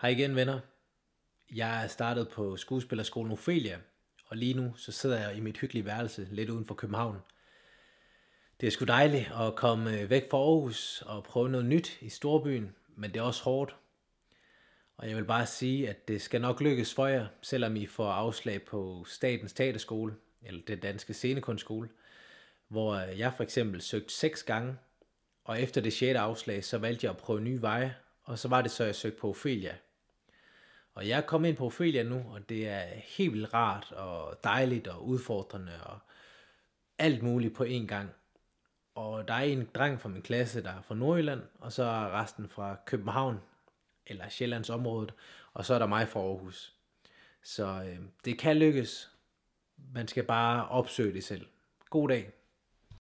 Hej igen venner. Jeg er startet på skuespillerskolen Ophelia, og lige nu så sidder jeg i mit hyggelige værelse lidt uden for København. Det er sgu dejligt at komme øh, væk fra Aarhus og prøve noget nyt i storbyen, men det er også hårdt. Og jeg vil bare sige, at det skal nok lykkes for jer, selvom I får afslag på Statens Teaterskole, eller den danske scenekunstskole, hvor jeg for eksempel søgte seks gange, og efter det sjette afslag, så valgte jeg at prøve nye veje, og så var det så, jeg søgte på Ophelia. Og jeg er kommet ind på Ophelia nu, og det er helt vildt rart og dejligt og udfordrende og alt muligt på én gang. Og der er en dreng fra min klasse, der er fra Nordjylland, og så er resten fra København, eller Sjællands område, og så er der mig fra Aarhus. Så øh, det kan lykkes. Man skal bare opsøge det selv. God dag.